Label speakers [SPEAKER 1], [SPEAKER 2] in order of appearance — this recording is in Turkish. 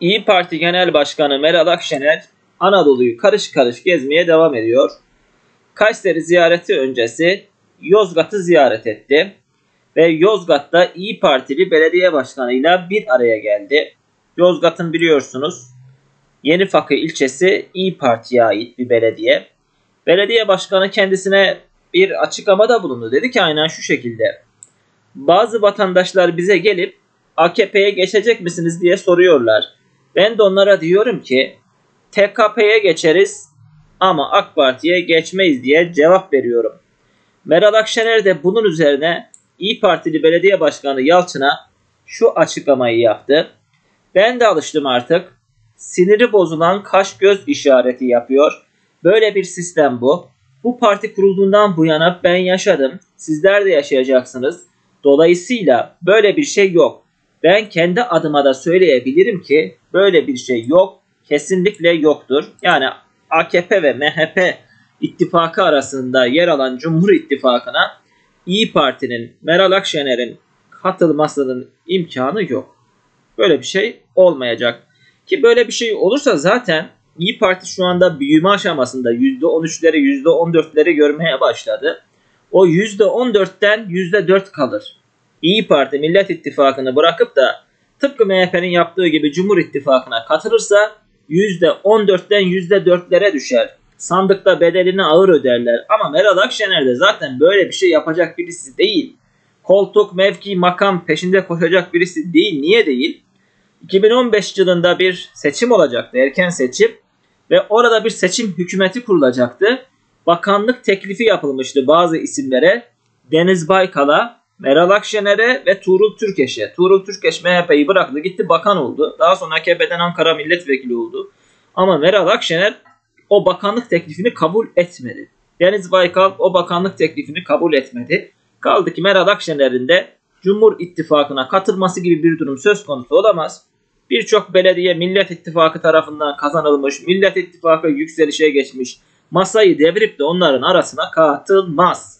[SPEAKER 1] İyi Parti Genel Başkanı Meral Akşener Anadolu'yu karış karış gezmeye devam ediyor. Kayseri ziyareti öncesi Yozgat'ı ziyaret etti ve Yozgat'ta İyi Partili belediye başkanıyla bir araya geldi. Yozgat'ın biliyorsunuz Yeni Fakı ilçesi İyi Parti'ye ait bir belediye. Belediye başkanı kendisine bir açıklamada bulundu. Dedi ki aynen şu şekilde. Bazı vatandaşlar bize gelip AKP'ye geçecek misiniz diye soruyorlar. Ben de onlara diyorum ki TKP'ye geçeriz ama AK Parti'ye geçmeyiz diye cevap veriyorum. Meral Akşener de bunun üzerine İyi Partili Belediye Başkanı Yalçın'a şu açıklamayı yaptı. Ben de alıştım artık. Siniri bozulan kaş göz işareti yapıyor. Böyle bir sistem bu. Bu parti kurulduğundan bu yana ben yaşadım. Sizler de yaşayacaksınız. Dolayısıyla böyle bir şey yok. Ben kendi adıma da söyleyebilirim ki böyle bir şey yok. Kesinlikle yoktur. Yani AKP ve MHP ittifakı arasında yer alan Cumhur İttifakı'na İyi Parti'nin, Meral Akşener'in katılmasının imkanı yok. Böyle bir şey olmayacak. Ki böyle bir şey olursa zaten İyi Parti şu anda büyüme aşamasında %13'leri %14'leri görmeye başladı. O %14'ten %4 kalır. İyi Parti Millet İttifakı'nı bırakıp da tıpkı MHP'nin yaptığı gibi Cumhur İttifakı'na katılırsa %14'ten %4'lere düşer. Sandıkta bedelini ağır öderler. Ama Meral Akşener de zaten böyle bir şey yapacak birisi değil. Koltuk, mevki, makam peşinde koşacak birisi değil. Niye değil? 2015 yılında bir seçim olacaktı, erken seçim ve orada bir seçim hükümeti kurulacaktı. Bakanlık teklifi yapılmıştı bazı isimlere. Deniz Baykal'a, Meral Akşener'e ve Tuğrul Türkeş'e. Tuğrul Türkeş MHP'yi bıraktı gitti bakan oldu. Daha sonra AKP'den Ankara milletvekili oldu. Ama Meral Akşener o bakanlık teklifini kabul etmedi. Deniz Baykal o bakanlık teklifini kabul etmedi. Kaldı ki Meral Akşener'in de Cumhur İttifakı'na katılması gibi bir durum söz konusu olamaz. Birçok belediye Millet İttifakı tarafından kazanılmış, Millet İttifakı yükselişe geçmiş. Masayı devirip de onların arasına katılmaz.